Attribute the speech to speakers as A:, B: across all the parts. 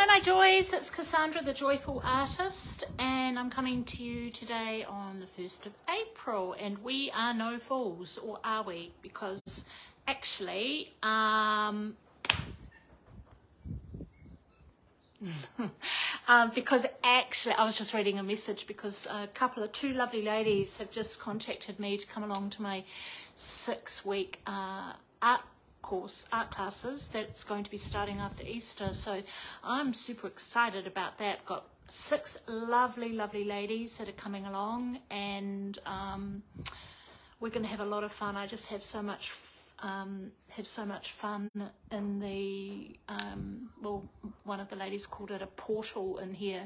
A: Hi, my joys. It's Cassandra, the Joyful Artist, and I'm coming to you today on the 1st of April. And we are no fools, or are we? Because actually, um, um, because actually, I was just reading a message because a couple of two lovely ladies have just contacted me to come along to my six week uh, art course, art classes that's going to be starting after Easter. So I'm super excited about that. Got six lovely, lovely ladies that are coming along, and um, we're going to have a lot of fun. I just have so much um, have so much fun in the um, well one of the ladies called it a portal in here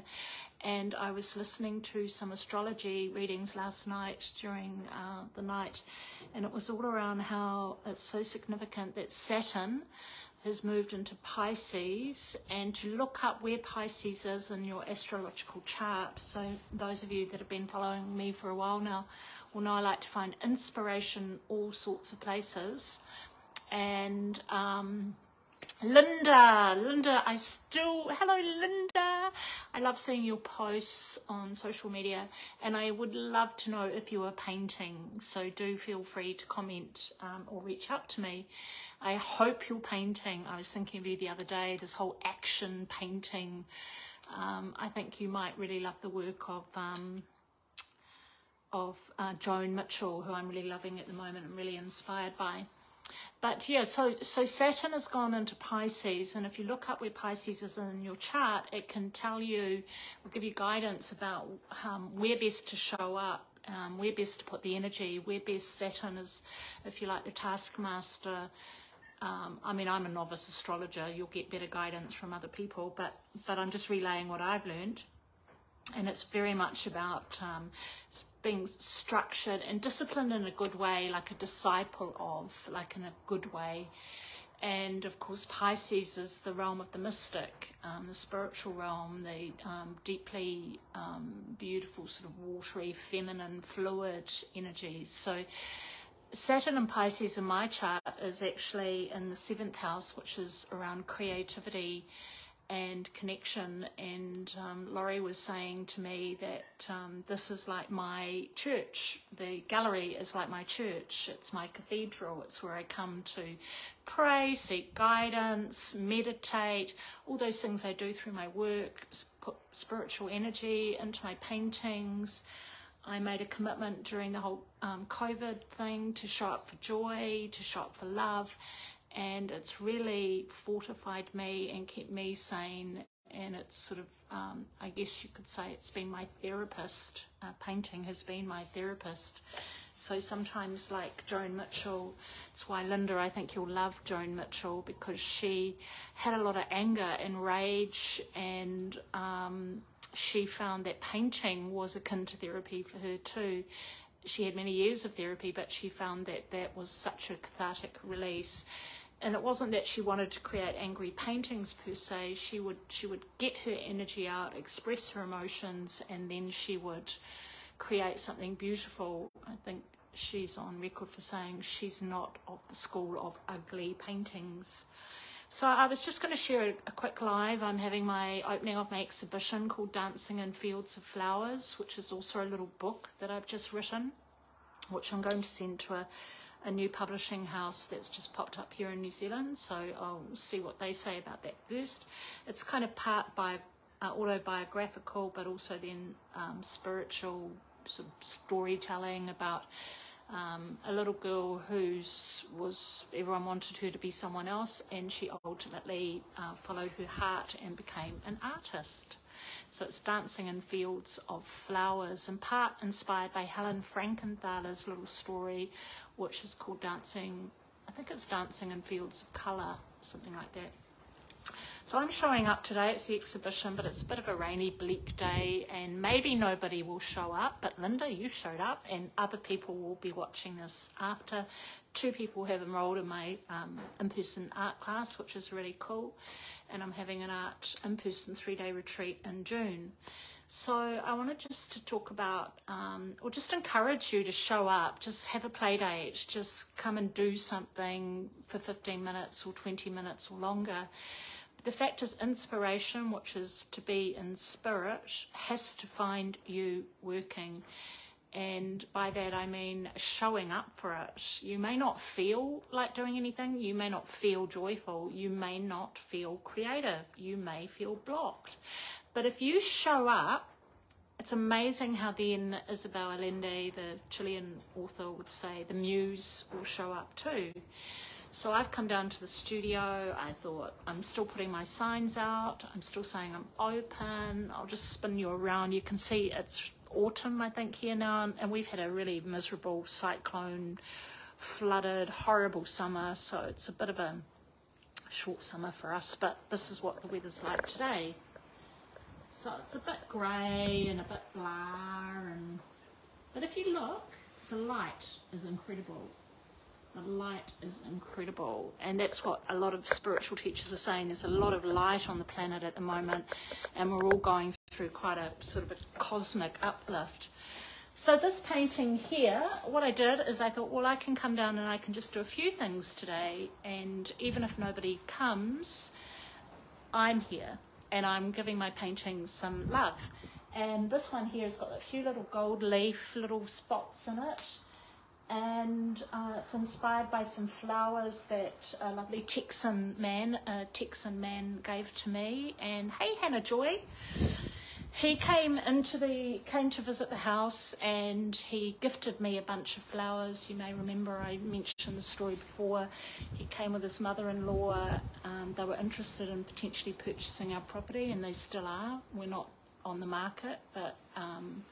A: and I was listening to some astrology readings last night during uh, the night and it was all around how it's so significant that Saturn has moved into Pisces and to look up where Pisces is in your astrological chart so those of you that have been following me for a while now will know I like to find inspiration all sorts of places. And um, Linda, Linda, I still, hello Linda. I love seeing your posts on social media and I would love to know if you are painting. So do feel free to comment um, or reach out to me. I hope you're painting. I was thinking of you the other day, this whole action painting. Um, I think you might really love the work of um, of uh, Joan Mitchell, who I'm really loving at the moment and really inspired by. But yeah, so, so Saturn has gone into Pisces, and if you look up where Pisces is in your chart, it can tell you, will give you guidance about um, where best to show up, um, where best to put the energy, where best Saturn is, if you like, the taskmaster. Um, I mean, I'm a novice astrologer. You'll get better guidance from other people, but but I'm just relaying what I've learned and it's very much about um, being structured and disciplined in a good way, like a disciple of, like in a good way. And of course, Pisces is the realm of the mystic, um, the spiritual realm, the um, deeply um, beautiful, sort of watery, feminine, fluid energies. So, Saturn and Pisces in my chart is actually in the seventh house, which is around creativity and connection. And um, Laurie was saying to me that um, this is like my church. The gallery is like my church. It's my cathedral. It's where I come to pray, seek guidance, meditate, all those things I do through my work, put spiritual energy into my paintings. I made a commitment during the whole um, COVID thing to show up for joy, to show up for love, and it's really fortified me and kept me sane and it's sort of um, I guess you could say it's been my therapist uh, painting has been my therapist. So sometimes like Joan Mitchell it's why Linda I think you'll love Joan Mitchell because she had a lot of anger and rage and um, she found that painting was akin to therapy for her too. She had many years of therapy but she found that that was such a cathartic release and it wasn't that she wanted to create angry paintings per se. She would she would get her energy out express her emotions and then she would create something beautiful. I think she's on record for saying she's not of the school of ugly paintings. So I was just going to share a, a quick live. I'm having my opening of my exhibition called Dancing in Fields of Flowers, which is also a little book that I've just written, which I'm going to send to a a new publishing house that's just popped up here in New Zealand, so I'll see what they say about that first. It's kind of part by uh, autobiographical, but also then um, spiritual sort of storytelling about um, a little girl who's was everyone wanted her to be someone else, and she ultimately uh, followed her heart and became an artist. So it's dancing in fields of flowers, in part inspired by Helen Frankenthaler's little story, which is called Dancing, I think it's Dancing in Fields of Colour, something like that. So I'm showing up today, it's the exhibition, but it's a bit of a rainy, bleak day, and maybe nobody will show up, but Linda, you showed up, and other people will be watching this after. Two people have enrolled in my um, in-person art class, which is really cool, and I'm having an art in-person three-day retreat in June. So I wanted just to talk about, um, or just encourage you to show up, just have a play date, just come and do something for 15 minutes or 20 minutes or longer the fact is, inspiration, which is to be in spirit, has to find you working. And by that I mean showing up for it. You may not feel like doing anything, you may not feel joyful, you may not feel creative, you may feel blocked. But if you show up, it's amazing how then Isabel Allende, the Chilean author, would say the muse will show up too. So I've come down to the studio. I thought I'm still putting my signs out. I'm still saying I'm open. I'll just spin you around. You can see it's autumn, I think, here now, and we've had a really miserable cyclone, flooded, horrible summer. So it's a bit of a short summer for us, but this is what the weather's like today. So it's a bit grey and a bit blah, and but if you look, the light is incredible. The light is incredible. And that's what a lot of spiritual teachers are saying. There's a lot of light on the planet at the moment, and we're all going through quite a sort of a cosmic uplift. So this painting here, what I did is I thought, well, I can come down and I can just do a few things today, and even if nobody comes, I'm here, and I'm giving my paintings some love. And this one here has got a few little gold leaf little spots in it and uh, it's inspired by some flowers that a lovely Texan man, a Texan man gave to me. And hey, Hannah Joy, he came into the came to visit the house and he gifted me a bunch of flowers. You may remember I mentioned the story before. He came with his mother-in-law. Um, they were interested in potentially purchasing our property, and they still are. We're not on the market, but. Um,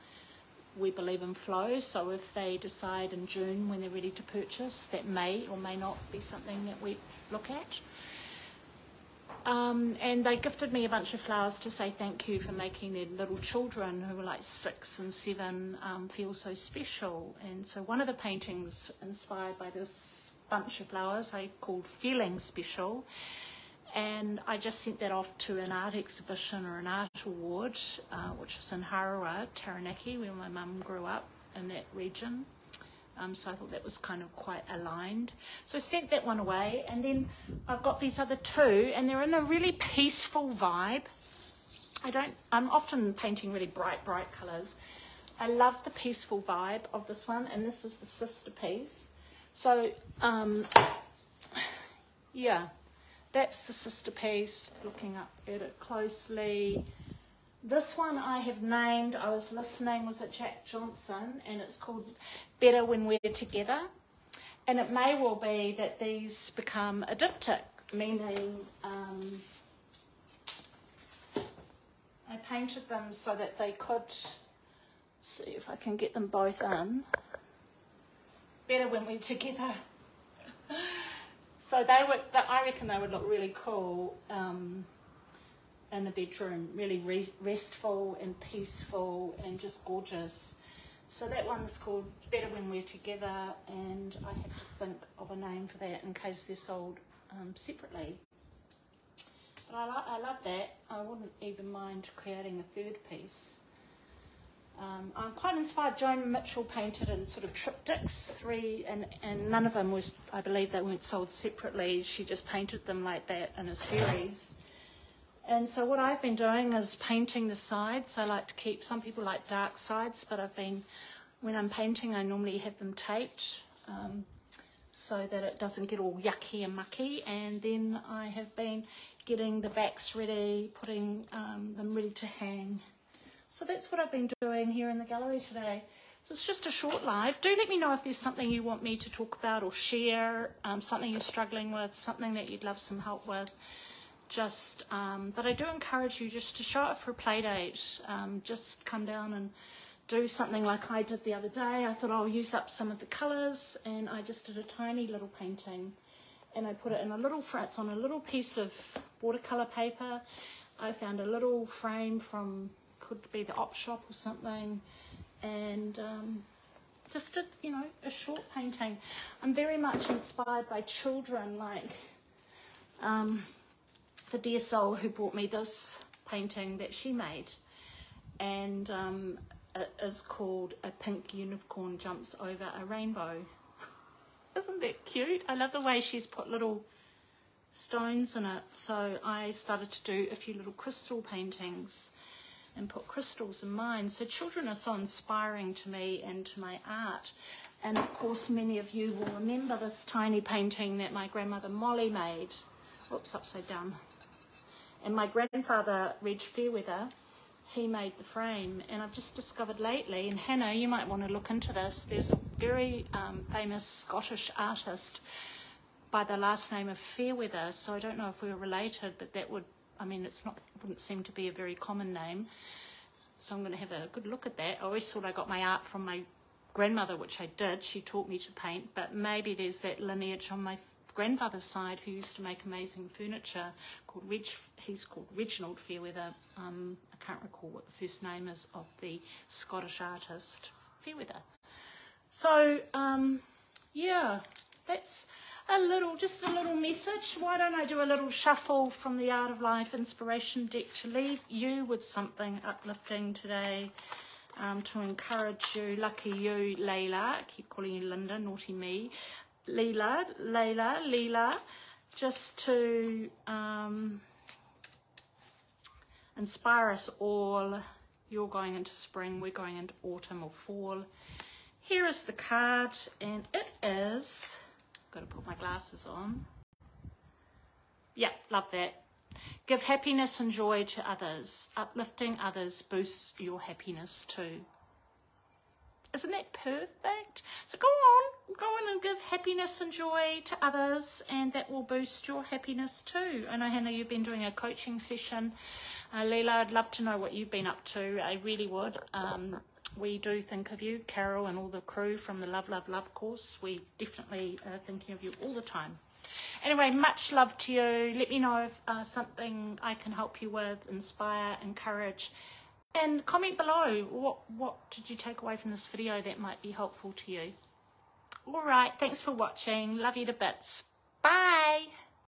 A: we believe in flow, so if they decide in June when they're ready to purchase, that may or may not be something that we look at. Um, and they gifted me a bunch of flowers to say thank you for making their little children who were like six and seven um, feel so special. And so one of the paintings inspired by this bunch of flowers I called Feeling Special and I just sent that off to an art exhibition or an art award, uh, which is in Hawera, Taranaki, where my mum grew up in that region. Um, so I thought that was kind of quite aligned. So I sent that one away, and then I've got these other two, and they're in a really peaceful vibe. I don't. I'm often painting really bright, bright colours. I love the peaceful vibe of this one, and this is the sister piece. So, um, yeah, that's the sister piece, looking up at it closely. This one I have named, I was listening, was it Jack Johnson, and it's called Better When We're Together. And it may well be that these become a diptych, meaning um, I painted them so that they could, see if I can get them both in. Better when we're together. So they would, I reckon they would look really cool um, in the bedroom, really re restful and peaceful and just gorgeous. So that one's called Better When We're Together, and I have to think of a name for that in case they're sold um, separately. But I, lo I love that. I wouldn't even mind creating a third piece. Um, I'm quite inspired. Joan Mitchell painted in sort of triptychs, three, and, and none of them was, I believe, they weren't sold separately. She just painted them like that in a series. And so what I've been doing is painting the sides. I like to keep, some people like dark sides, but I've been, when I'm painting, I normally have them taped um, so that it doesn't get all yucky and mucky. And then I have been getting the backs ready, putting um, them ready to hang. So that's what I've been doing here in the gallery today. So it's just a short live. Do let me know if there's something you want me to talk about or share, um, something you're struggling with, something that you'd love some help with. Just, um, but I do encourage you just to show up for a play date. Um, just come down and do something like I did the other day. I thought I'll use up some of the colours and I just did a tiny little painting and I put it in a little, it's on a little piece of watercolour paper. I found a little frame from could be the op shop or something. And um, just a you know a short painting. I'm very much inspired by children like um, the dear soul who brought me this painting that she made. And um, it is called a pink unicorn jumps over a rainbow. Isn't that cute? I love the way she's put little stones in it. So I started to do a few little crystal paintings and put crystals in mine. So children are so inspiring to me and to my art. And of course, many of you will remember this tiny painting that my grandmother Molly made. Whoops, upside down. And my grandfather, Reg Fairweather, he made the frame. And I've just discovered lately, and Hannah, you might want to look into this, there's a very um, famous Scottish artist by the last name of Fairweather. So I don't know if we were related, but that would, I mean, it's not, wouldn't seem to be a very common name. So I'm going to have a good look at that. I always thought I got my art from my grandmother, which I did. She taught me to paint, but maybe there's that lineage on my grandfather's side who used to make amazing furniture called Reg, he's called Reginald Fairweather. Um, I can't recall what the first name is of the Scottish artist Fairweather. So, um, yeah, that's a little, just a little message. Why don't I do a little shuffle from the Art of Life inspiration deck to leave you with something uplifting today um, to encourage you. Lucky you, Layla. I keep calling you Linda, naughty me. Leela, Layla, Leela, just to um, inspire us all. You're going into spring, we're going into autumn or fall. Here is the card, and it is Got to put my glasses on. Yeah, love that. Give happiness and joy to others. Uplifting others boosts your happiness too. Isn't that perfect? So go on, go on and give happiness and joy to others, and that will boost your happiness too. I know, Hannah, you've been doing a coaching session. Uh, Leela, I'd love to know what you've been up to. I really would. Um, we do think of you, Carol and all the crew from the Love, Love, Love course. We definitely are thinking of you all the time. Anyway, much love to you. Let me know if uh, something I can help you with, inspire, encourage. And comment below, what, what did you take away from this video that might be helpful to you? All right, thanks for watching. Love you to bits. Bye.